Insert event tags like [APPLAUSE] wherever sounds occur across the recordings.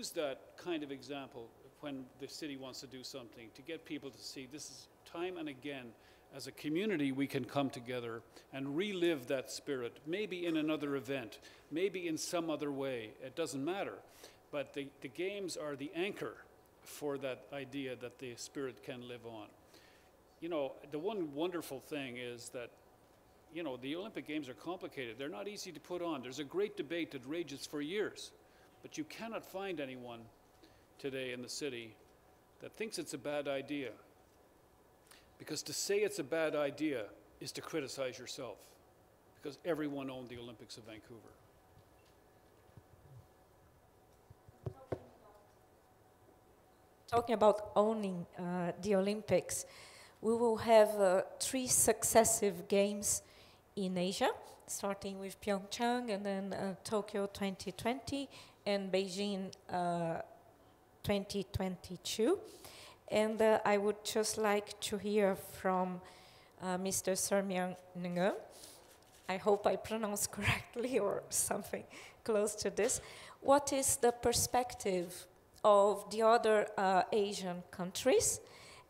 use that kind of example when the city wants to do something to get people to see this is time and again as a community we can come together and relive that spirit maybe in another event maybe in some other way it doesn't matter. But the, the games are the anchor for that idea that the spirit can live on. You know the one wonderful thing is that you know the olympic games are complicated. They're not easy to put on. There's a great debate that rages for years but you cannot find anyone today in the city that thinks it's a bad idea. Because to say it's a bad idea is to criticize yourself, because everyone owned the Olympics of Vancouver. Talking about owning uh, the Olympics, we will have uh, three successive games in Asia, starting with Pyeongchang and then uh, Tokyo 2020 and Beijing uh, 2022. And uh, I would just like to hear from uh, Mr. Sermiang Nge. I hope I pronounce [LAUGHS] correctly or something close to this. What is the perspective of the other uh, Asian countries?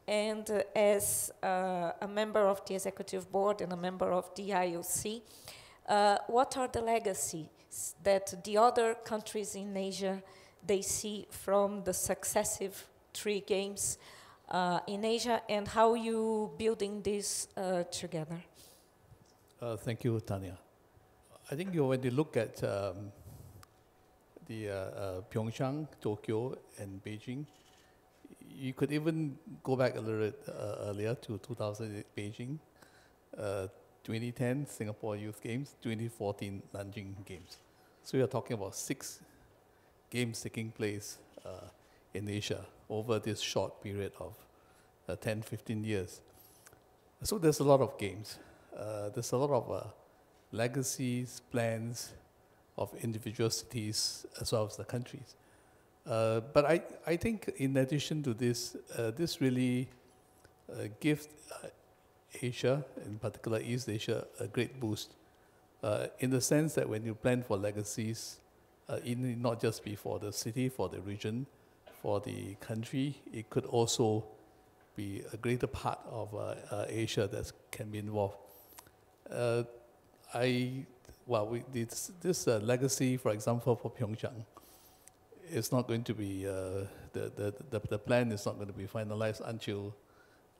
And uh, as uh, a member of the executive board and a member of the IOC, uh, what are the legacies that the other countries in Asia they see from the successive three games uh, in Asia and how you building this uh, together? Uh, thank you, Tania. I think you, when you look at um, the uh, uh, Pyeongchang, Tokyo, and Beijing, you could even go back a little bit uh, earlier to 2008 Beijing, 2010 Singapore Youth Games, 2014 Nanjing Games. So we are talking about six games taking place uh, in Asia over this short period of uh, 10, 15 years. So there's a lot of games. Uh, there's a lot of uh, legacies, plans of individual cities as well as the countries. Uh, but I, I think in addition to this, uh, this really gives Asia, in particular East Asia, a great boost. in the sense that when you plan for legacies, uh, it need not just be for the city, for the region, for the country. It could also be a greater part of uh, uh, Asia that can be involved. Uh, I well, we, this this uh, legacy, for example, for Pyeongchang, is not going to be uh, the, the, the the plan is not going to be finalized until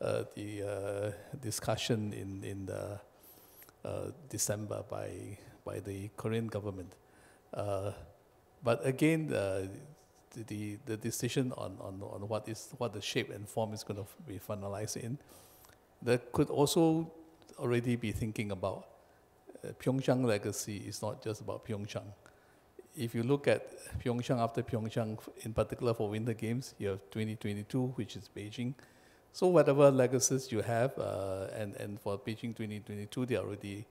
the discussion in in the December by by the Korean government. But again, uh, the, the decision on, on, on what is what the shape and form is going to be finalized in, that could also already be thinking about uh, Pyeongchang legacy is not just about Pyeongchang. If you look at Pyeongchang after Pyeongchang, in particular for Winter Games, you have 2022, which is Beijing. So whatever legacies you have, uh, and, and for Beijing 2022, they already,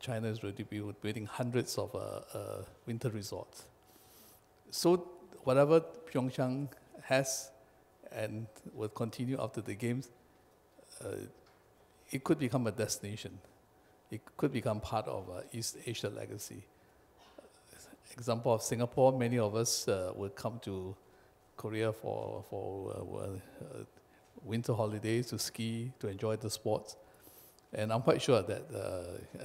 China is already building hundreds of uh, uh winter resorts so whatever Pyeongchang has and will continue after the games, uh, it could become a destination. It could become part of uh, East Asia legacy. Example of Singapore, many of us uh, will come to Korea for, for uh, uh, winter holidays to ski, to enjoy the sports. And I'm quite sure that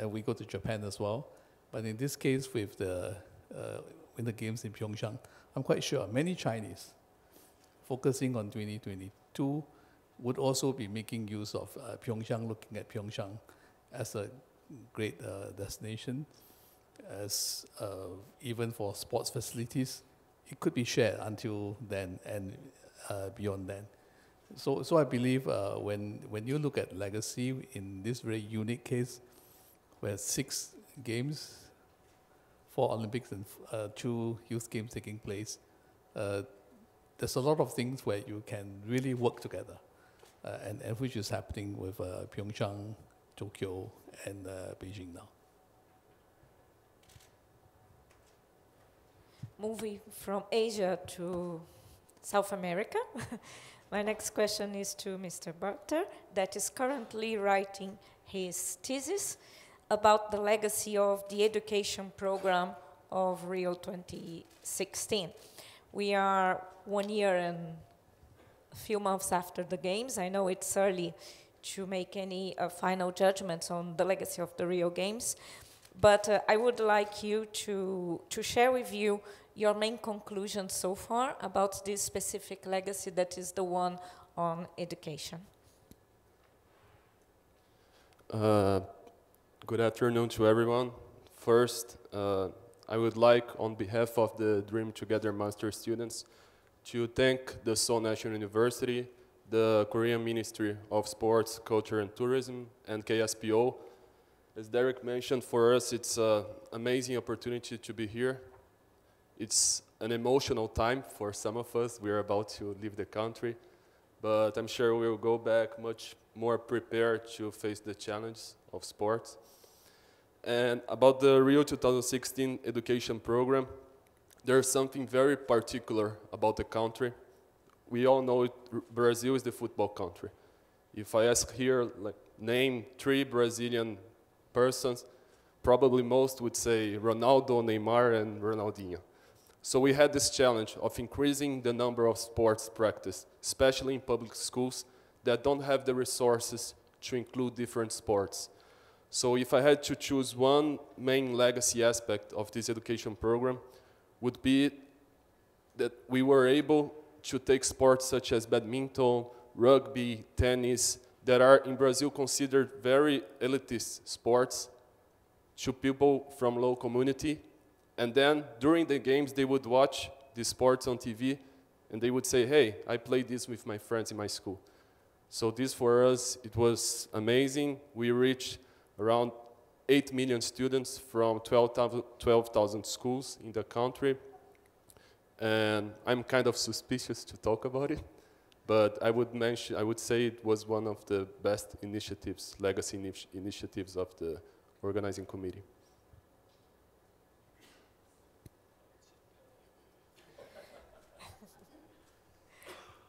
uh, we go to Japan as well. But in this case, with the Winter Games in Pyeongchang, I'm quite sure many Chinese focusing on 2022 would also be making use of uh, Pyeongchang, looking at Pyeongchang as a great uh, destination, as uh, even for sports facilities, it could be shared until then and uh, beyond then. So, so I believe uh, when when you look at legacy in this very unique case, where six games four Olympics and uh, two youth games taking place, uh, there's a lot of things where you can really work together, uh, and, and which is happening with uh, Pyeongchang, Tokyo, and uh, Beijing now. Moving from Asia to South America. [LAUGHS] My next question is to Mr. Barter, that is currently writing his thesis about the legacy of the education program of Rio 2016. We are one year and a few months after the games. I know it's early to make any uh, final judgments on the legacy of the Rio Games, but uh, I would like you to, to share with you your main conclusions so far about this specific legacy that is the one on education. Uh, good afternoon to everyone. First, uh, I would like, on behalf of the Dream Together Master students, to thank the Seoul National University, the Korean Ministry of Sports, Culture and Tourism, and KSPO. As Derek mentioned, for us it's an amazing opportunity to be here. It's an emotional time for some of us. We're about to leave the country, but I'm sure we'll go back much more prepared to face the challenge of sports. And about the Rio 2016 education program, there's something very particular about the country. We all know it, Brazil is the football country. If I ask here, like, name three Brazilian persons, probably most would say Ronaldo, Neymar, and Ronaldinho. So we had this challenge of increasing the number of sports practice, especially in public schools that don't have the resources to include different sports. So if I had to choose one main legacy aspect of this education program, would be that we were able to take sports such as badminton, rugby, tennis, that are in Brazil considered very elitist sports to people from low community. And then during the games, they would watch the sports on TV and they would say, hey, I played this with my friends in my school. So this for us, it was amazing. We reached around 8 million students from 12,000 12, schools in the country. And I'm kind of suspicious to talk about it, but I would mention, I would say it was one of the best initiatives, legacy initiatives of the organizing committee.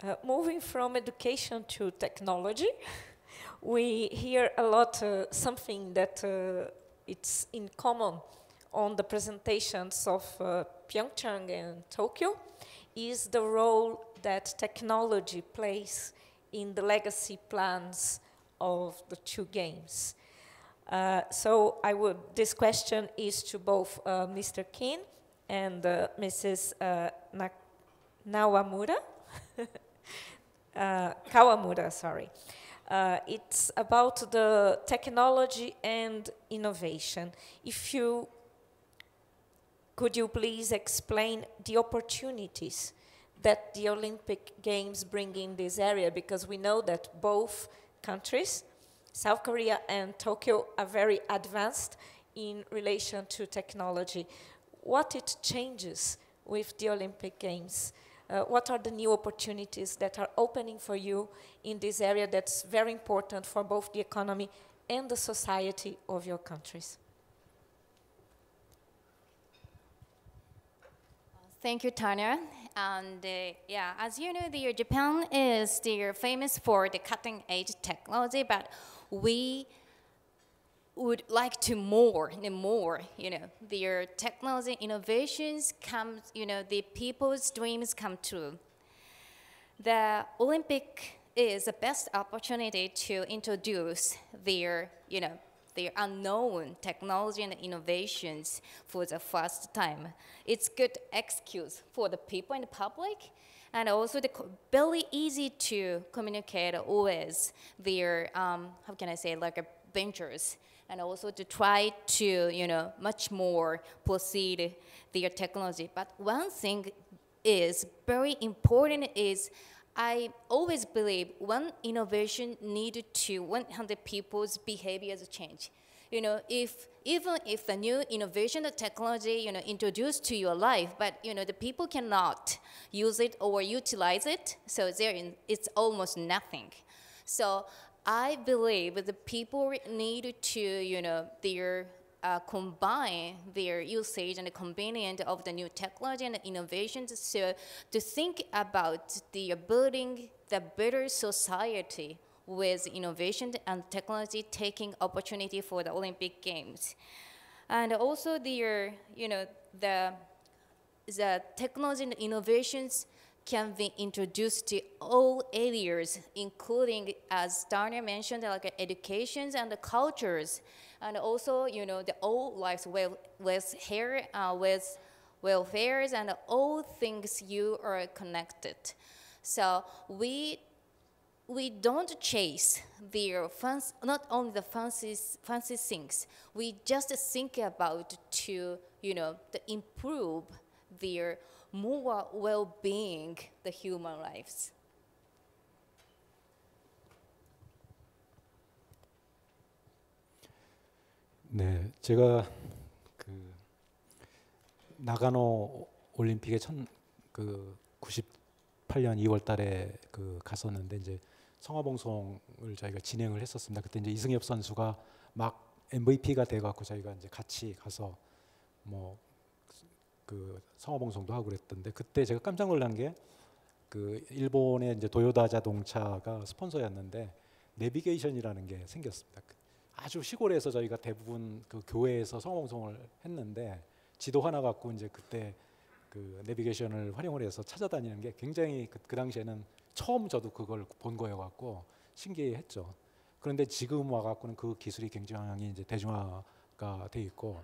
Uh, moving from education to technology, [LAUGHS] we hear a lot uh, something that uh, it's in common on the presentations of uh, Pyeongchang and Tokyo is the role that technology plays in the legacy plans of the two games. Uh, so I would, this question is to both uh, Mr. Kim and Mrs. Na Nawamura. [LAUGHS] uh, Kawamura, sorry. Uh, it's about the technology and innovation. If you could you please explain the opportunities that the Olympic Games bring in this area? Because we know that both countries, South Korea and Tokyo, are very advanced in relation to technology. What it changes with the Olympic Games? Uh, what are the new opportunities that are opening for you in this area that's very important for both the economy and the society of your countries? Thank you, Tania. And uh, yeah, as you know, the, Japan is the famous for the cutting edge technology, but we would like to more and more, you know, their technology innovations come, you know, the people's dreams come true. The Olympic is the best opportunity to introduce their, you know, their unknown technology and innovations for the first time. It's good excuse for the people and the public and also the very easy to communicate always their, um, how can I say, like a ventures and also to try to, you know, much more proceed their technology. But one thing is very important is I always believe one innovation needed to 100 people's behaviors change. You know, if even if the new innovation or technology, you know, introduced to your life, but you know, the people cannot use it or utilize it, so there it's almost nothing. So I believe the people need to, you know, their uh, combine their usage and the convenience of the new technology and innovations so to think about the building the better society with innovation and technology taking opportunity for the Olympic Games. And also the, you know, the the technology and innovations can be introduced to all areas, including, as Daniel mentioned, like educations and the cultures, and also, you know, the all lives well, with hair, uh, with welfares and all things you are connected. So we we don't chase their fancy, not only the fancy, fancy things. We just think about to, you know, to improve their more well-being, the human lives. 네, 제가 그 나가노 올림픽에 천그 98년 2월달에 그 갔었는데 이제 성화봉송을 저희가 진행을 했었습니다. 그때 이제 이승엽 선수가 막 MVP가 돼갖고 저희가 이제 같이 가서 뭐 그 성화봉송도 하고 그랬던데 그때 제가 깜짝 놀란 게 그 일본의 이제 도요다 자동차가 스폰서였는데 내비게이션이라는 게 생겼습니다. 그 아주 시골에서 저희가 대부분 그 교회에서 성화봉송을 했는데 지도 하나 갖고 이제 그때 그 내비게이션을 활용을 해서 찾아다니는 게 굉장히 그, 그 당시에는 처음 저도 그걸 본 거여 갖고 신기했죠. 그런데 지금 와 갖고는 그 기술이 굉장히 이제 대중화가 돼 있고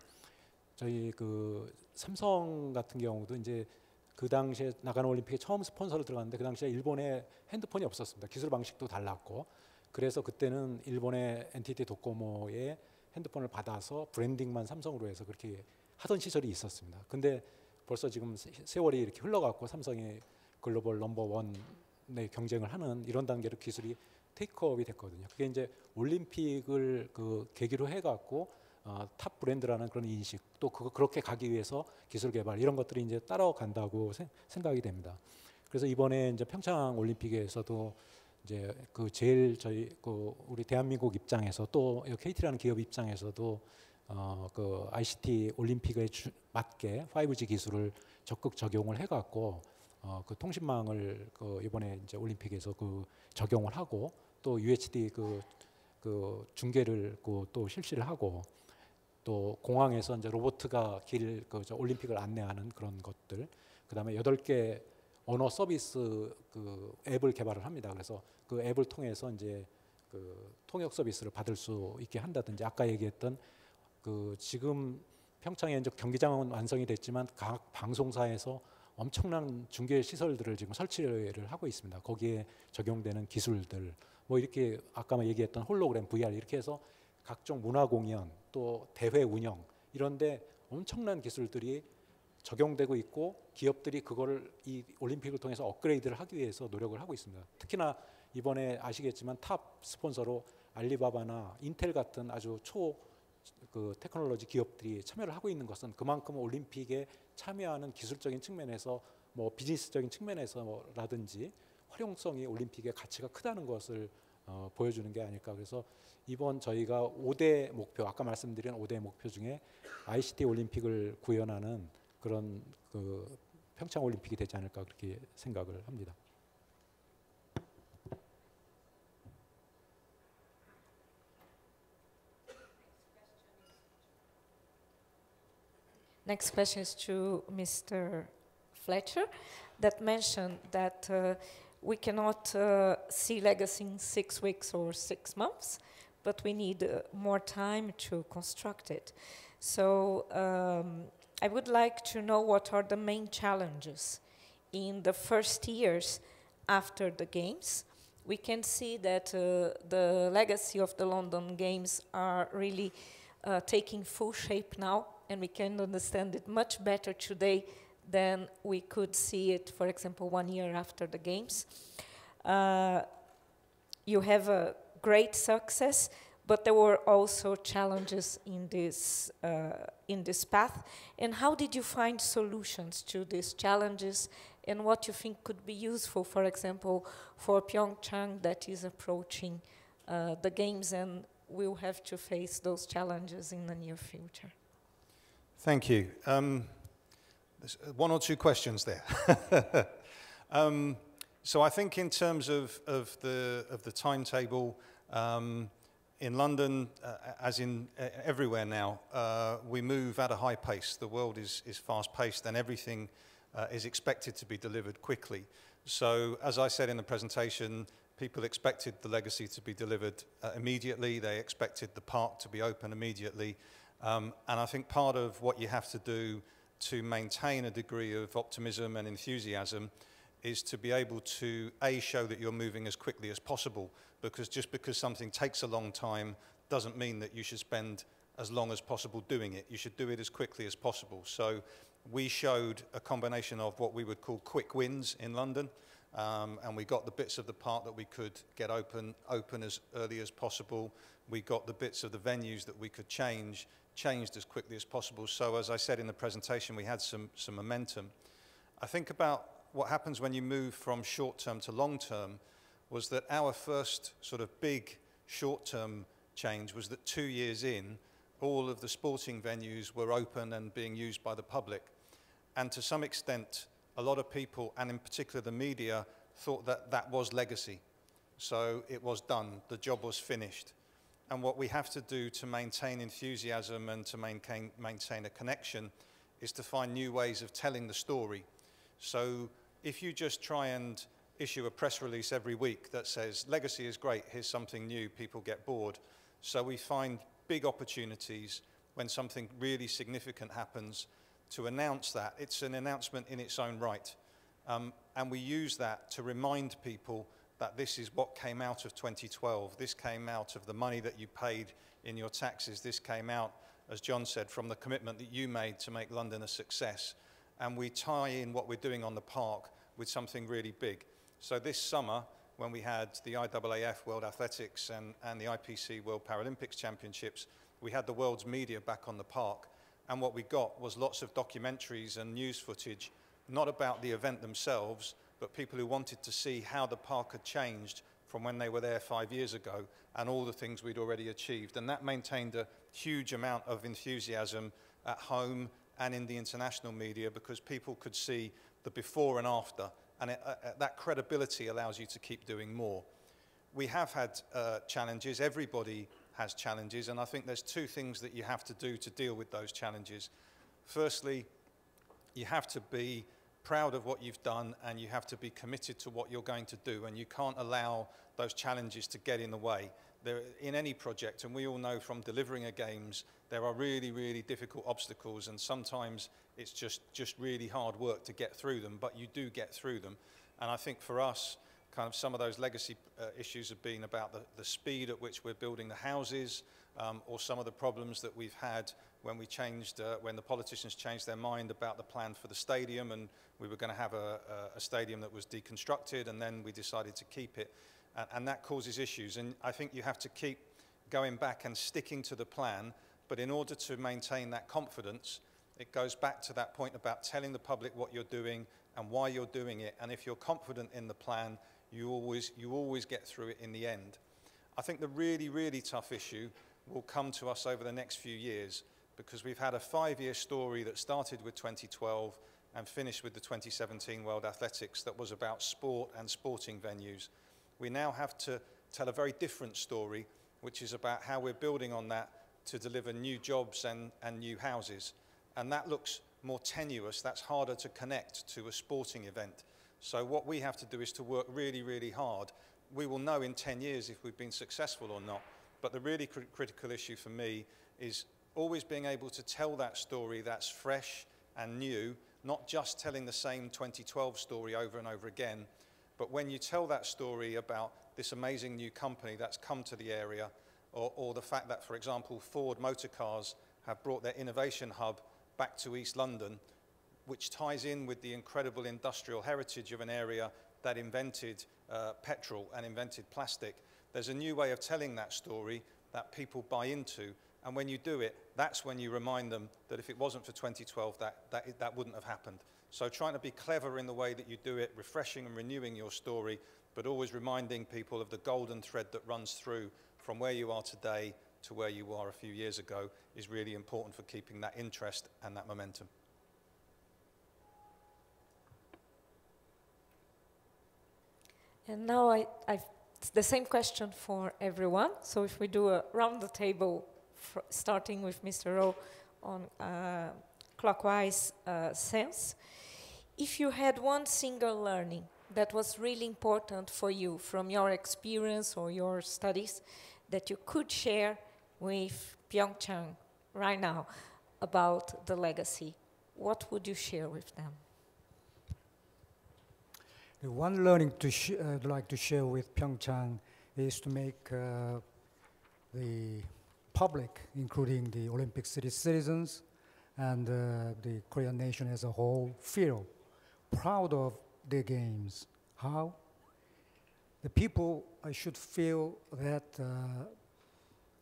저희 그 삼성 같은 경우도 이제 그 당시에 나가는 올림픽에 처음 스폰서로 들어갔는데 그 당시에 일본에 핸드폰이 없었습니다. 기술 방식도 달랐고 그래서 그때는 일본의 NTT 도코모의 핸드폰을 받아서 브랜딩만 삼성으로 해서 그렇게 하던 시절이 있었습니다. 근데 벌써 지금 세월이 이렇게 흘러갔고 삼성이 글로벌 넘버 원의 경쟁을 하는 이런 단계로 기술이 테이크업이 됐거든요. 그게 이제 올림픽을 그 계기로 해갖고 어, 탑 브랜드라는 그런 인식 또 그거 그렇게 가기 위해서 기술 개발 이런 것들이 이제 따라간다고 세, 생각이 됩니다. 그래서 이번에 이제 평창 올림픽에서도 이제 그 제일 저희 그 우리 대한민국 입장에서 또 KT라는 기업 입장에서도 어, 그 ICT 올림픽에 주, 맞게 5G 기술을 적극 적용을 해갖고 어, 그 통신망을 그 이번에 이제 올림픽에서 그 적용을 하고 또 UHD 그, 그 중계를 그 또 실시를 하고 또 공항에서 이제 로보트가 길 그 올림픽을 안내하는 그런 것들 그다음에 여덟 개 언어 서비스 그 앱을 개발을 합니다. 그래서 그 앱을 통해서 이제 그 통역 서비스를 받을 수 있게 한다든지 아까 얘기했던 그 지금 평창에 이제 경기장은 완성이 됐지만 각 방송사에서 엄청난 중계 시설들을 지금 설치를 하고 있습니다. 거기에 적용되는 기술들 뭐 이렇게 아까 얘기했던 홀로그램 VR 이렇게 해서 각종 문화 공연 또 대회 운영 이런데 엄청난 기술들이 적용되고 있고 기업들이 그거를 이 올림픽을 통해서 업그레이드를 하기 위해서 노력을 하고 있습니다. 특히나 이번에 아시겠지만 탑 스폰서로 알리바바나 인텔 같은 아주 초 그 테크놀로지 기업들이 참여를 하고 있는 것은 그만큼 올림픽에 참여하는 기술적인 측면에서 뭐 비즈니스적인 측면에서라든지 활용성이 올림픽의 가치가 크다는 것을 어, 보여주는 게 아닐까 그래서 이번 저희가 5대 목표 아까 말씀드린 5대 목표 중에 ICT 올림픽을 구현하는 그런 그 평창 올림픽이 되지 않을까 그렇게 생각을 합니다. Next question is to Mr. Fletcher that mentioned that uh, we cannot uh, see legacy in six weeks or six months, but we need uh, more time to construct it. So um, I would like to know what are the main challenges in the first years after the Games. We can see that uh, the legacy of the London Games are really uh, taking full shape now and we can understand it much better today than we could see it, for example, one year after the games. Uh, you have a great success, but there were also challenges in this uh, in this path. And how did you find solutions to these challenges? And what you think could be useful, for example, for Pyeongchang that is approaching uh, the games and will have to face those challenges in the near future? Thank you. Um, there's one or two questions there. [LAUGHS] um, so I think in terms of, of, the, of the timetable, um, in London, uh, as in uh, everywhere now, uh, we move at a high pace. The world is, is fast paced and everything uh, is expected to be delivered quickly. So, as I said in the presentation, people expected the legacy to be delivered uh, immediately. They expected the park to be open immediately. Um, and I think part of what you have to do to maintain a degree of optimism and enthusiasm is to be able to, A, show that you're moving as quickly as possible, because just because something takes a long time doesn't mean that you should spend as long as possible doing it. You should do it as quickly as possible. So we showed a combination of what we would call quick wins in London, um, and we got the bits of the park that we could get open, open as early as possible. We got the bits of the venues that we could change, changed as quickly as possible. So as I said in the presentation, we had some, some momentum. I think about what happens when you move from short term to long term was that our first sort of big short term change was that two years in, all of the sporting venues were open and being used by the public. And to some extent, a lot of people, and in particular the media, thought that that was legacy. So it was done, the job was finished. And what we have to do to maintain enthusiasm and to maintain, maintain a connection is to find new ways of telling the story. So if you just try and issue a press release every week that says, legacy is great, here's something new, people get bored. So we find big opportunities when something really significant happens to announce that. It's an announcement in its own right. Um, and we use that to remind people that this is what came out of 2012. This came out of the money that you paid in your taxes. This came out, as John said, from the commitment that you made to make London a success. And we tie in what we're doing on the park with something really big. So this summer, when we had the IAAF World Athletics and, and the IPC World Paralympics Championships, we had the world's media back on the park. And what we got was lots of documentaries and news footage, not about the event themselves, but people who wanted to see how the park had changed from when they were there five years ago and all the things we'd already achieved. And that maintained a huge amount of enthusiasm at home and in the international media because people could see the before and after. And it, uh, uh that credibility allows you to keep doing more. We have had uh, challenges. Everybody has challenges. And I think there's two things that you have to do to deal with those challenges. Firstly, you have to be proud of what you've done and you have to be committed to what you're going to do. And you can't allow those challenges to get in the way. There, in any project, and we all know from delivering a games, there are really, really difficult obstacles, and sometimes it's just, just really hard work to get through them, but you do get through them. And I think for us, kind of some of those legacy uh, issues have been about the, the speed at which we're building the houses um, or some of the problems that we've had when we changed, uh, when the politicians changed their mind about the plan for the stadium and we were going to have a, a, stadium that was deconstructed and then we decided to keep it. And, and that causes issues. And I think you have to keep going back and sticking to the plan. But in order to maintain that confidence, it goes back to that point about telling the public what you're doing and why you're doing it. And if you're confident in the plan, you always, you always get through it in the end. I think the really, really tough issue will come to us over the next few years because we've had a five-year story that started with 2012 and finished with the 2017 World Athletics that was about sport and sporting venues. We now have to tell a very different story, which is about how we're building on that to deliver new jobs and, and new houses. And that looks more tenuous, that's harder to connect to a sporting event. So what we have to do is to work really, really hard. We will know in 10 years if we've been successful or not. But the really cr critical issue for me is always being able to tell that story that's fresh and new, not just telling the same 2012 story over and over again, but when you tell that story about this amazing new company that's come to the area, or, or the fact that, for example, Ford Motor Cars have brought their innovation hub back to East London, which ties in with the incredible industrial heritage of an area that invented uh, petrol and invented plastic. There's a new way of telling that story that people buy into. And when you do it, that's when you remind them that if it wasn't for 2012, that, that, that wouldn't have happened. So trying to be clever in the way that you do it, refreshing and renewing your story, but always reminding people of the golden thread that runs through from where you are today to where you were a few years ago is really important for keeping that interest and that momentum. And now I, I've the same question for everyone. So if we do a round the table, starting with Mr. Rowe on uh, clockwise uh, sense, if you had one single learning that was really important for you from your experience or your studies that you could share with Pyeongchang right now about the legacy, what would you share with them? The one learning to uh, I'd like to share with Pyeongchang is to make uh, the public, including the Olympic City citizens and uh, the Korean nation as a whole, feel proud of their games. How? The people should feel that uh,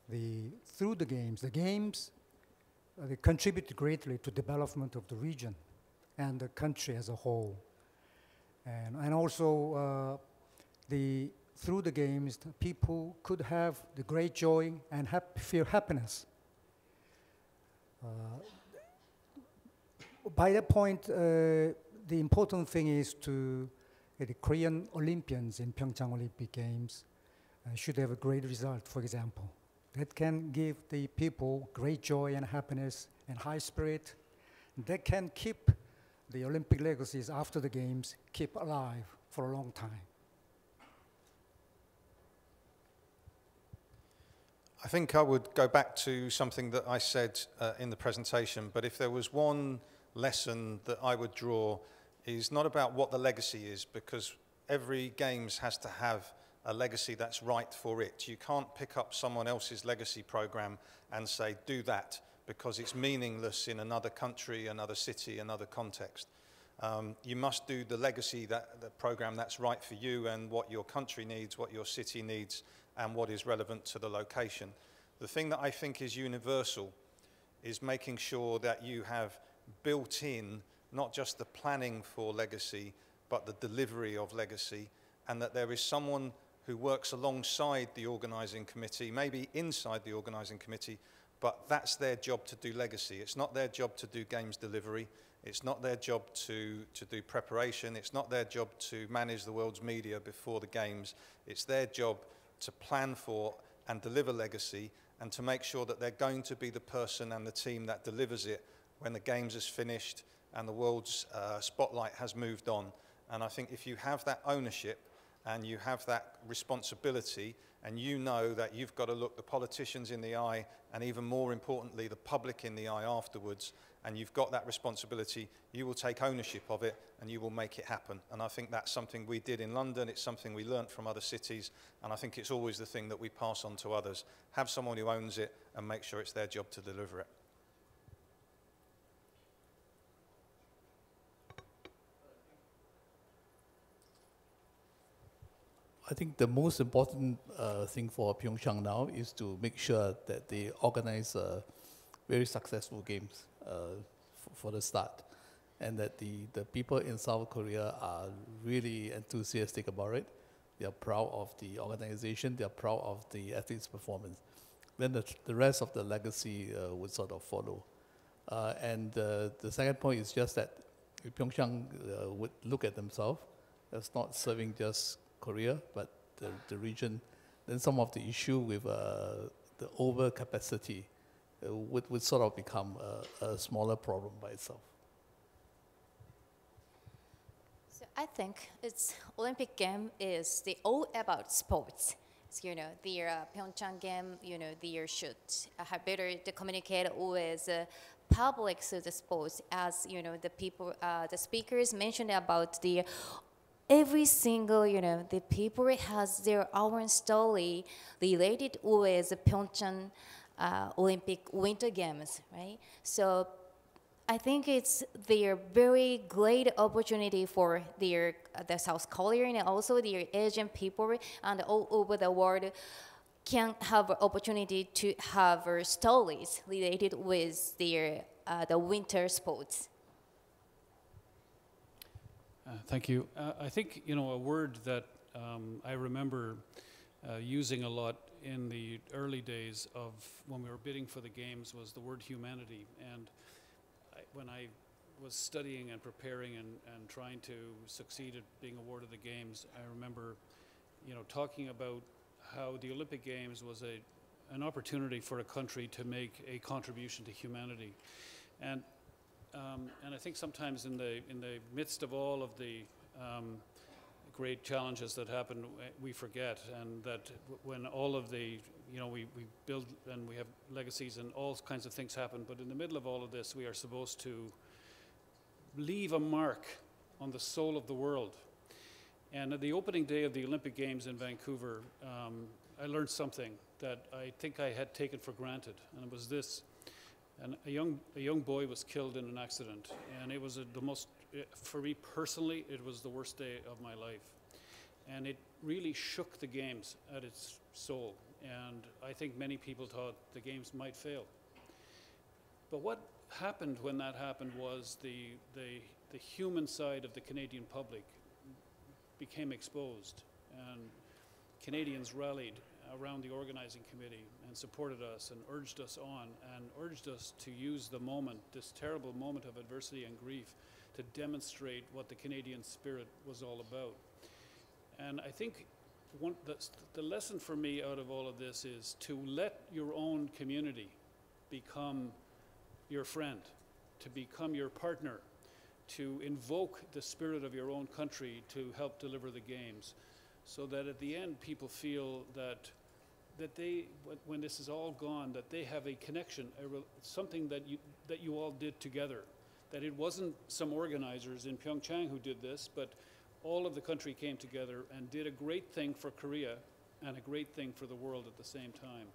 the, through the games, the games uh, they contribute greatly to development of the region and the country as a whole. And, and also, uh, the, through the games, the people could have the great joy and hap- feel happiness. Uh, by that point, uh, the important thing is to the Korean Olympians in Pyeongchang Olympic Games uh, should have a great result, for example. That can give the people great joy and happiness and high spirit. That can keep the Olympic legacies after the games keep alive for a long time. I think I would go back to something that I said uh, in the presentation, but if there was one lesson that I would draw is not about what the legacy is, because every games has to have a legacy that's right for it. You can't pick up someone else's legacy program and say, do that, because it's meaningless in another country, another city, another context. Um, you must do the legacy, that, the program that's right for you and what your country needs, what your city needs, and what is relevant to the location. The thing that I think is universal is making sure that you have built in not just the planning for legacy, but the delivery of legacy, and that there is someone who works alongside the organising committee, maybe inside the organising committee, but that's their job to do legacy. It's not their job to do games delivery. It's not their job to, to do preparation. It's not their job to manage the world's media before the games. It's their job to plan for and deliver legacy and to make sure that they're going to be the person and the team that delivers it when the games is finished and the world's uh, spotlight has moved on. And I think if you have that ownership and you have that responsibility and you know that you've got to look the politicians in the eye and even more importantly the public in the eye afterwards and you've got that responsibility you will take ownership of it and you will make it happen. And i think that's something we did in london. It's something we learnt from other cities. And i think it's always the thing that we pass on to others. Have someone who owns it and make sure it's their job to deliver it I think the most important uh, thing for Pyeongchang now is to make sure that they organize uh, very successful games uh, for the start, and that the, the people in South Korea are really enthusiastic about it. They are proud of the organization. They are proud of the athletes' performance. Then the, the rest of the legacy uh, would sort of follow. Uh, and the second point is just that Pyeongchang uh, would look at themselves as not serving just Korea, but the, the region, then some of the issue with uh, the overcapacity uh, would, would sort of become a, a smaller problem by itself. So I think it's Olympic game is the all about sports. So, you know, the uh, Pyeongchang game, you know, they should uh, have better to communicate with uh, public to the sports as, you know, the people, uh, the speakers mentioned about the every single, you know, the people has their own story related with Pyeongchang uh, Olympic Winter Games, right? So I think it's their very great opportunity for their uh, the South Korean and also their Asian people and all over the world can have opportunity to have stories related with their uh, the winter sports. Uh, thank you. Uh, I think, you know, a word that um, I remember uh, using a lot in the early days of when we were bidding for the games was the word humanity. And I, when I was studying and preparing and, and trying to succeed at being awarded the games, I remember, you know, talking about how the Olympic Games was a, an opportunity for a country to make a contribution to humanity. And um, and I think sometimes in the in the midst of all of the um, great challenges that happen, we forget, and that when all of the you know we, we build and we have legacies and all kinds of things happen, but in the middle of all of this, we are supposed to leave a mark on the soul of the world. And at the opening day of the Olympic Games in Vancouver, um, I learned something that I think I had taken for granted, and it was this. And a young, a young boy was killed in an accident, and it was a, the most, eh, for me personally, it was the worst day of my life. And it really shook the games at its soul, and I think many people thought the games might fail. But what happened when that happened was the, the, the human side of the Canadian public became exposed, and Canadians rallied around the organizing committee and supported us and urged us on and urged us to use the moment, this terrible moment of adversity and grief, to demonstrate what the Canadian spirit was all about. And I think one, the, the lesson for me out of all of this is to let your own community become your friend, to become your partner, to invoke the spirit of your own country to help deliver the games, so that at the end people feel that that they, when this is all gone, that they have a connection, a something that you that you all did together. That it wasn't some organizers in Pyeongchang who did this, but all of the country came together and did a great thing for Korea and a great thing for the world at the same time.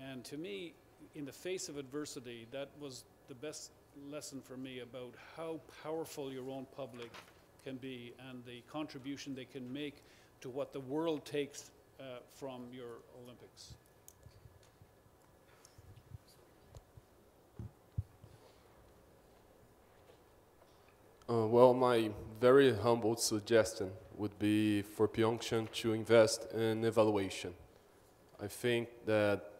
And to me, in the face of adversity, that was the best lesson for me about how powerful your own public can be and the contribution they can make to what the world takes uh, from your Olympics. Uh, well, my very humble suggestion would be for Pyeongchang to invest in evaluation. I think that,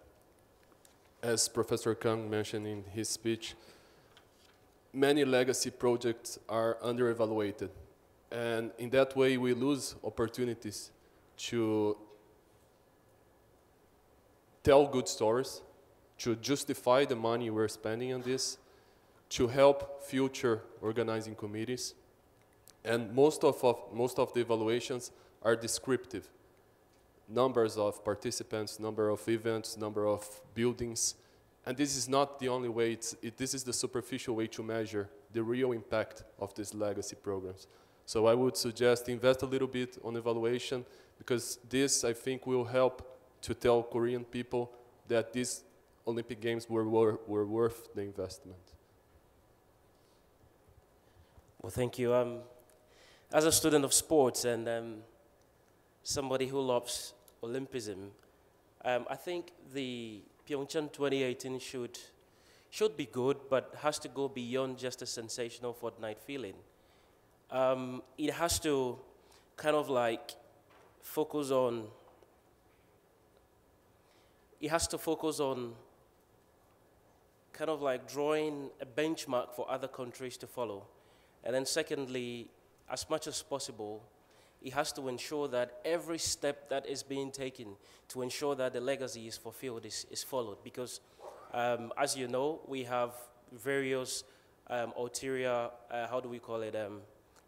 as Professor Kang mentioned in his speech, many legacy projects are under-evaluated. And in that way, we lose opportunities to tell good stories, to justify the money we're spending on this, to help future organizing committees. And most of, of, most of the evaluations are descriptive. Numbers of participants, number of events, number of buildings. And this is not the only way, it, this is the superficial way to measure the real impact of these legacy programs. So I would suggest invest a little bit on evaluation because this, I think, will help to tell Korean people that these Olympic Games were, were, were worth the investment. Well, thank you. Um, as a student of sports and um, somebody who loves Olympism, um, I think the Pyeongchang 2018 should, should be good, but has to go beyond just a sensational fortnight feeling. Um, it has to kind of like focus on, it has to focus on kind of like drawing a benchmark for other countries to follow. And then, secondly, as much as possible, it has to ensure that every step that is being taken to ensure that the legacy is fulfilled is, is followed. Because, um, as you know, we have various um, ulterior, uh, how do we call it, um,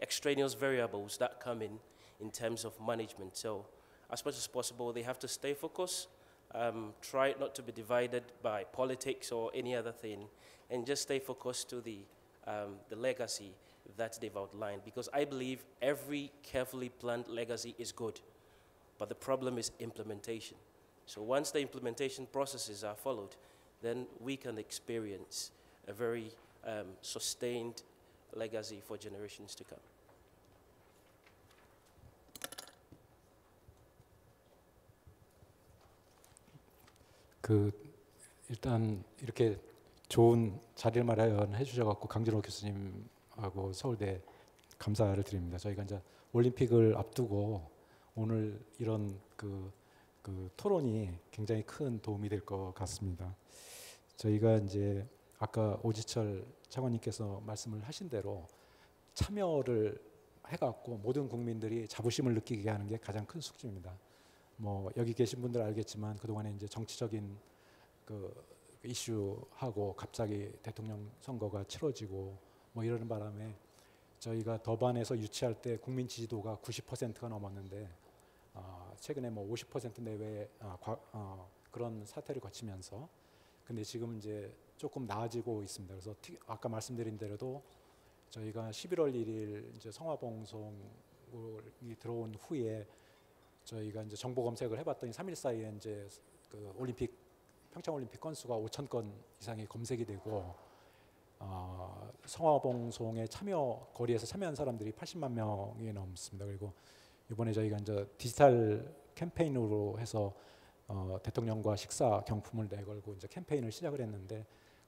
extraneous variables that come in in terms of management. So, as much as possible, they have to stay focused, um, try not to be divided by politics or any other thing, and just stay focused to the, um, the legacy that they've outlined because I believe every carefully planned legacy is good, but the problem is implementation. So once the implementation processes are followed, then we can experience a very um, sustained legacy for generations to come. 그 일단 이렇게 좋은 자리를 마련해 주셔갖고 강진호 교수님하고 서울대 감사를 드립니다. 저희가 이제 올림픽을 앞두고 오늘 이런 그, 그 토론이 굉장히 큰 도움이 될 것 같습니다. 저희가 이제 아까 오지철 차관님께서 말씀을 하신 대로 참여를 해갖고 모든 국민들이 자부심을 느끼게 하는 게 가장 큰 숙제입니다. 뭐 여기 계신 분들 알겠지만 그 동안에 이제 정치적인 그 이슈하고 갑자기 대통령 선거가 치러지고 뭐 이러는 바람에 저희가 더반에서 유치할 때 국민 지지도가 90%가 넘었는데 어, 최근에 뭐 50% 내외의 어, 과, 어, 그런 사태를 거치면서 근데 지금 이제 조금 나아지고 있습니다. 그래서 티, 아까 말씀드린 대로도 저희가 11월 1일 이제 성화봉송이 들어온 후에 저희가 이제 정보 검색을 해봤더니 3일 사이에 이제 그 올림픽 평창 올림픽 건수가 5천 건 이상이 검색이 되고 어, 성화봉송에 참여 거리에서 참여한 사람들이 80만 명이 넘습니다. 그리고 이번에 저희가 이제 디지털 캠페인으로 해서 어, 대통령과 식사 경품을 내걸고 이제 캠페인을 시작을 했는데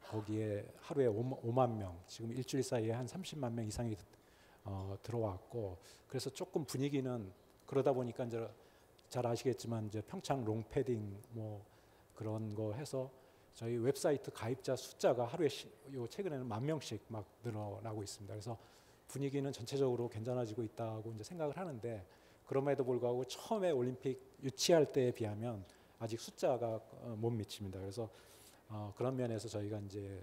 거기에 하루에 5 만 명, 지금 일주일 사이에 한 30만 명 이상이 어, 들어왔고 그래서 조금 분위기는 그러다 보니까 이제 잘 아시겠지만 이제 평창 롱패딩 뭐 그런 거 해서 저희 웹사이트 가입자 숫자가 하루에 시, 요 최근에는 만 명씩 막 늘어나고 있습니다. 그래서 분위기는 전체적으로 괜찮아지고 있다고 이제 생각을 하는데 그럼에도 불구하고 처음에 올림픽 유치할 때에 비하면 아직 숫자가 어, 못 미칩니다. 그래서 어, 그런 면에서 저희가 이제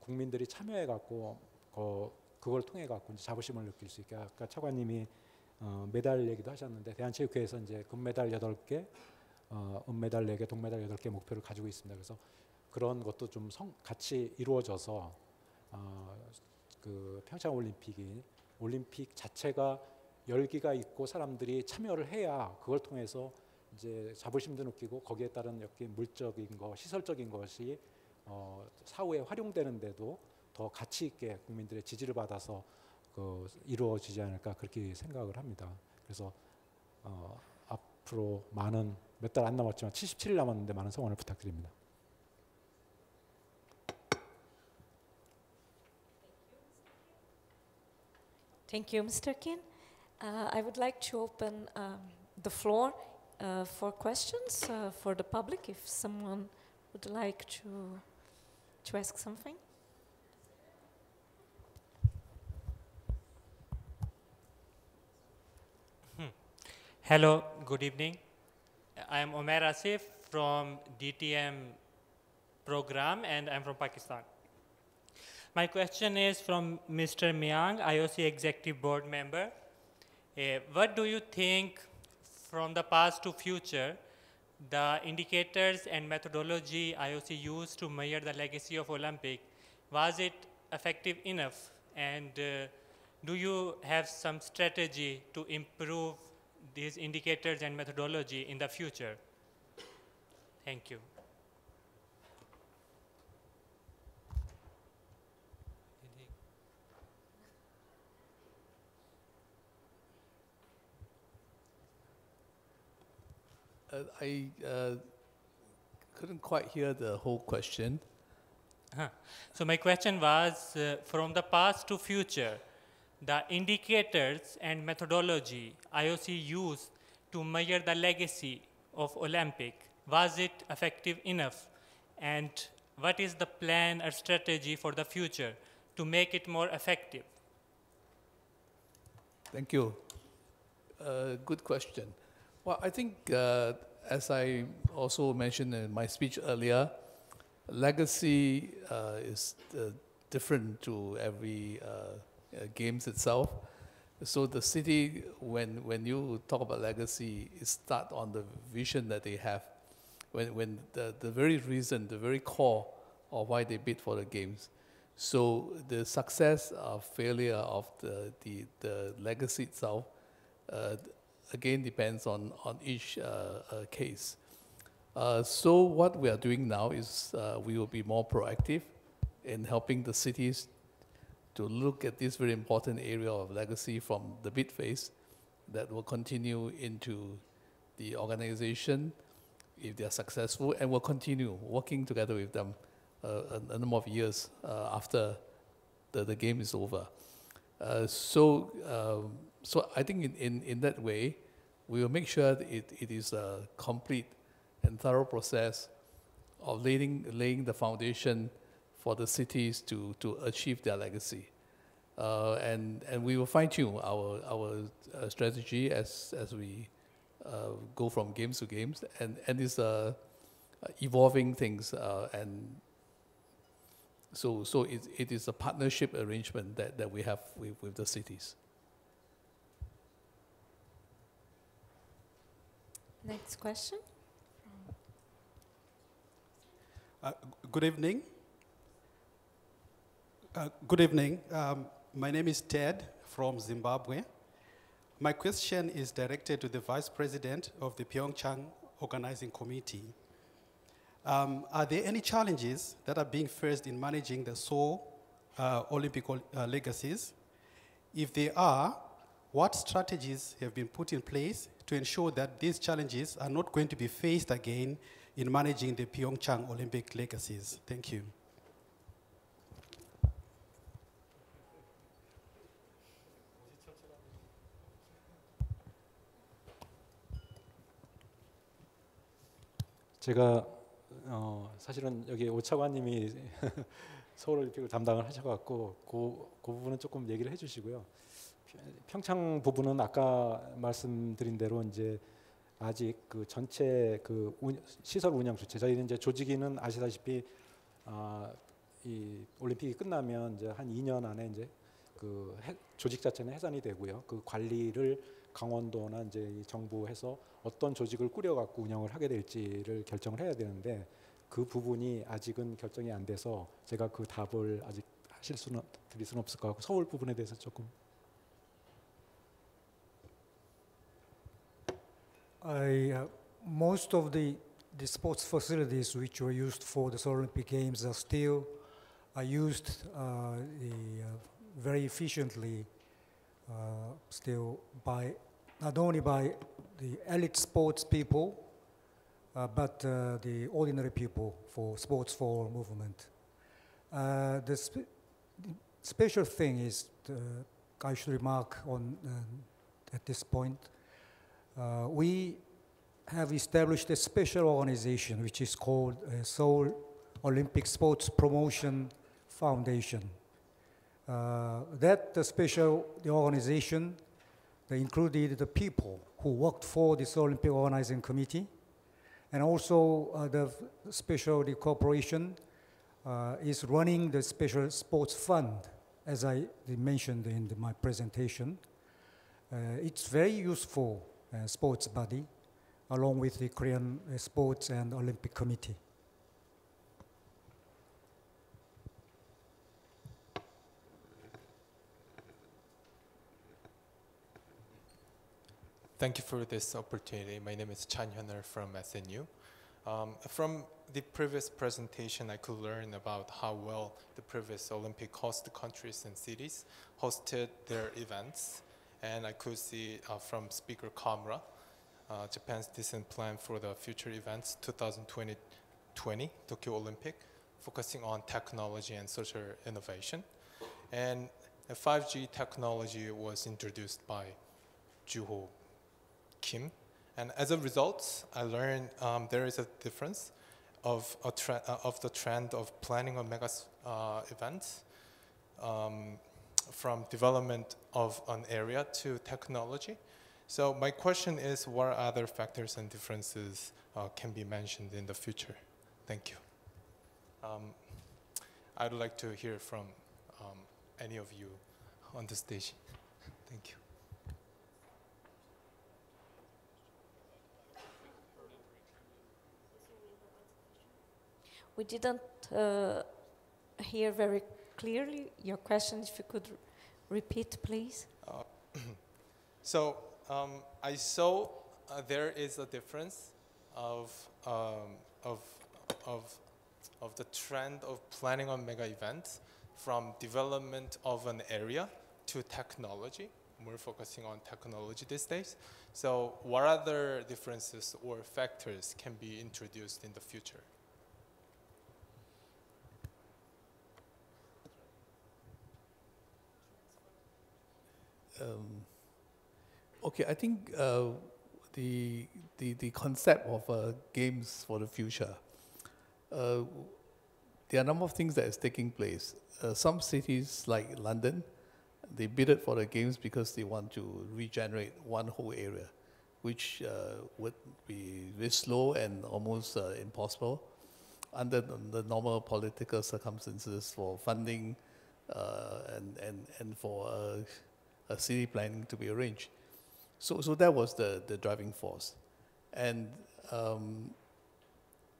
국민들이 참여해 갖고 어, 그걸 통해 갖고 이제 자부심을 느낄 수 있게 아까 차관님이 어, 메달 얘기도 하셨는데 대한체육회에서 이제 금메달 8개, 어, 은메달 4개, 동메달 8개 목표를 가지고 있습니다. 그래서 그런 것도 좀 성, 같이 이루어져서 어, 그 평창 올림픽이 올림픽 자체가 열기가 있고 사람들이 참여를 해야 그걸 통해서 이제 자부심도 느끼고 거기에 따른 여기 물적인 거, 시설적인 것이 어, 사후에 활용되는데도 더 가치 있게 국민들의 지지를 받아서 그 이루어지지 않을까 그렇게 생각을 합니다. 그래서 어, 앞으로 많은 몇 달 안 남았지만 77일 남았는데 많은 성원을 부탁드립니다. Thank you, Mr. Kim. Uh, I would like to open um, the floor uh, for questions uh, for the public if someone would like to, to ask something. Hello, good evening. I am Omer Asif from DTM program and I'm from Pakistan. My question is from Mr. Miang, IOC Executive Board member. Uh, what do you think from the past to future, the indicators and methodology IOC used to measure the legacy of Olympic, was it effective enough? And uh, do you have some strategy to improve these indicators and methodology in the future? Thank you. Uh, I uh, couldn't quite hear the whole question. Uh-huh. So my question was, uh, from the past to future, the indicators and methodology IOC used to measure the legacy of Olympic, was it effective enough? And what is the plan or strategy for the future to make it more effective? Thank you. Uh, good question. Well, I think, uh, as I also mentioned in my speech earlier, legacy uh, is uh, different to every uh, games itself. So the city, when when you talk about legacy, it start on the vision that they have. When when the, the very reason, the very core of why they bid for the games. So the success or failure of the the, the legacy itself, uh, again depends on on each uh, uh, case. Uh, so what we are doing now is uh, we will be more proactive in helping the cities to look at this very important area of legacy from the bid phase that will continue into the organization if they are successful and will continue working together with them uh, a, number of years uh, after the, the game is over. Uh, so, um, so I think in, in, in that way, we will make sure it, it is a complete and thorough process of laying, laying the foundation for the cities to, to achieve their legacy. Uh, and, and we will fine tune our, our uh, strategy as, as we uh, go from games to games. And, and it's uh, evolving things. Uh, and So, so it, it is a partnership arrangement that, that we have with, with the cities. Next question. Uh, good evening. Uh, good evening. Um, my name is Ted from Zimbabwe. My question is directed to the Vice President of the Pyeongchang Organizing Committee. Um, are there any challenges that are being faced in managing the Seoul uh, Olympic uh, legacies? If there are, what strategies have been put in place to ensure that these challenges are not going to be faced again in managing the Pyeongchang Olympic legacies? Thank you. 제가 어, 사실은 여기 오차관님이 [LAUGHS] 서울올림픽을 담당을 하셔갖고 그, 그 부분은 조금 얘기를 해주시고요. 평창 부분은 아까 말씀드린 대로 이제 아직 그 전체 그 운, 시설 운영 주체 저희는 이제 조직위는 아시다시피 아, 이 올림픽이 끝나면 이제 한 2년 안에 이제 그 해, 조직 자체는 해산이 되고요. 그 관리를 강원도나 이제 이 정부에서 어떤 조직을 꾸려 갖고 운영을 하게 될지를 결정을 해야 되는데 그 부분이 아직은 결정이 안 돼서 제가 그 답을 아직 하실 수는 드릴 수는 없을 것 같고 서울 부분에 대해서 조금 I, uh, most of the, the sports facilities which were used for the Olympic Games are still are used uh, the, uh, very efficiently uh, still by not only by the elite sports people uh, but uh, the ordinary people for sports for all movement. Uh, the, the special thing is uh, I should remark on at this point uh, we have established a special organization which is called uh, Seoul Olympic Sports Promotion Foundation. Uh, that uh, special the organization they included the people who worked for this Olympic Organizing Committee, and also uh, the special the corporation uh, is running the special sports fund, as I mentioned in the- my presentation. It's very useful sports body, along with the Korean Sports and Olympic Committee. Thank you for this opportunity. My name is Chan Hyunner from SNU. Um, from the previous presentation, I could learn about how well the previous Olympic host countries and cities hosted their events. And I could see uh, from Speaker Kamra, uh, Japan's decent plan for the future events 2020 Tokyo Olympic, focusing on technology and social innovation. And 5G technology was introduced by Jooho Kim. And as a result, I learned um, there is a difference of, a uh, of the trend of planning a mega uh, event um, from development of an area to technology. So my question is, what other factors and differences uh, can be mentioned in the future? Thank you. Um, I'd like to hear from um, any of you on the stage. Thank you. We didn't uh, hear very clearly your question. If you could repeat, please. [CLEARS THROAT] So um, I saw uh, there is a difference of, um, of, of, of the trend of planning on mega events from development of an area to technology. We're focusing on technology these days. So what other differences or factors can be introduced in the future? Um, okay, I think uh, the, the, the concept of uh, games for the future, uh, there are a number of things that is taking place. Uh, some cities like London, they bid it for the games because they want to regenerate one whole area, which uh, would be very slow and almost uh, impossible. under the, normal political circumstances for funding and, and, and for a, city planning to be arranged. So, so that was the, the driving force. And um,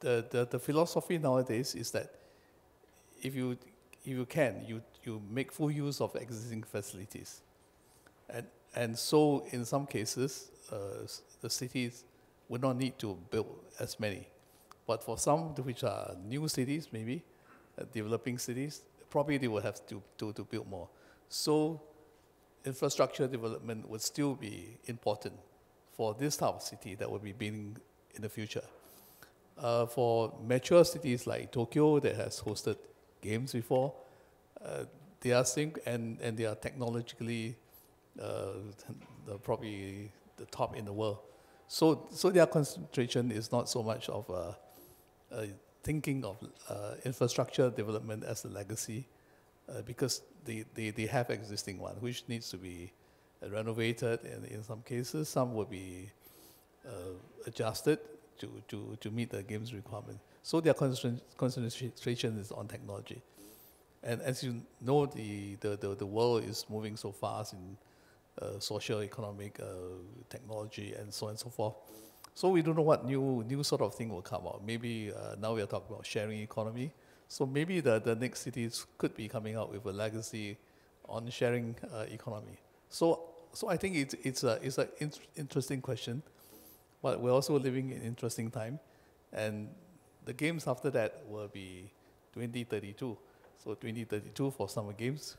the, the, the philosophy nowadays is that if you, if you can, you, you make full use of existing facilities. And, and so, in some cases, uh, the cities would not need to build as many. But for some which are new cities, maybe, uh, developing cities, probably they will have to, to, to build more. So, infrastructure development would still be important for this type of city that will be building in the future. Uh, for mature cities like Tokyo that has hosted games before, uh, they are sync and, and they are technologically uh, probably the top in the world. So, so their concentration is not so much of uh, uh, thinking of uh, infrastructure development as a legacy, uh, because they, they, they have existing one which needs to be renovated, and in some cases, some will be uh, adjusted to, to, to meet the game's requirement. So their concentration concentration is on technology. And as you know, the, the, the, the world is moving so fast in uh, social, economic, uh, technology, and so on and so forth. So we don't know what new, new sort of thing will come out. Maybe uh, now we are talking about sharing economy. So maybe the, the next cities could be coming out with a legacy on sharing uh, economy. So, so I think it's, it's an it's a int- interesting question, but we're also living in interesting time. And the games after that will be 2032. So 2032 for summer games.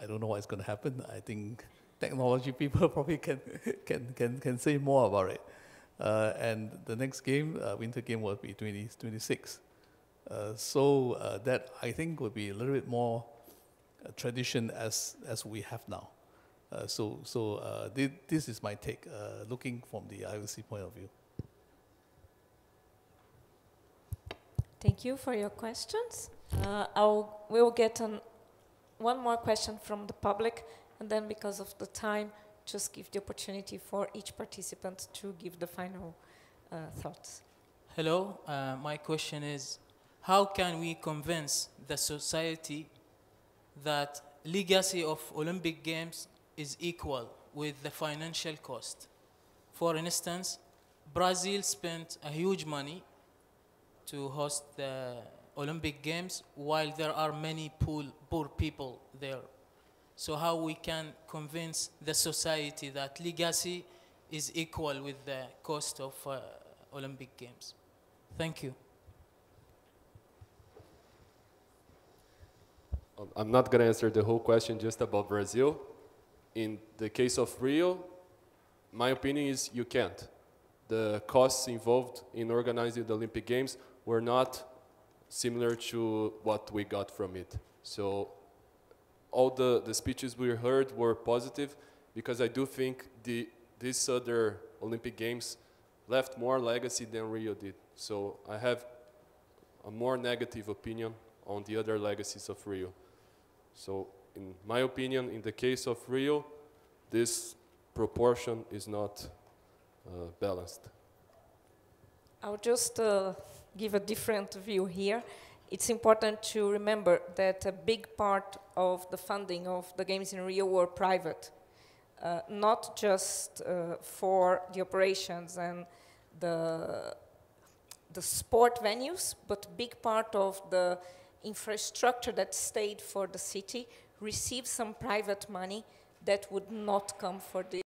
I don't know what's going to happen. I think technology [LAUGHS] people probably can, can, can, can say more about it. Uh, and the next game, uh, winter game, will be 2026. Uh, so uh, that I think would be a little bit more uh, tradition as as we have now. Uh, so so uh, thi- this is my take, uh, looking from the IOC point of view. Thank you for your questions. Uh, I'll, we'll get an, one more question from the public, and then because of the time, just give the opportunity for each participant to give the final uh, thoughts. Hello, uh, my question is how can we convince the society that legacy of Olympic Games is equal with the financial cost? For instance, Brazil spent a huge money to host the Olympic Games while there are many poor, poor people there. So how we can convince the society that legacy is equal with the cost of uh, Olympic Games? Thank you. I'm not going to answer the whole question just about Brazil. In the case of Rio, my opinion is you can't. The costs involved in organizing the Olympic Games were not similar to what we got from it. So all the, the speeches we heard were positive because I do think the, these other Olympic Games left more legacy than Rio did. So I have a more negative opinion on the other legacies of Rio. So, in my opinion, in the case of Rio, this proportion is not uh, balanced. I'll just uh, give a different view here. It's important to remember that a big part of the funding of the games in Rio were private, uh, not just uh, for the operations and the the sport venues, but big part of the infrastructure that stayed for the city received some private money that would not come for the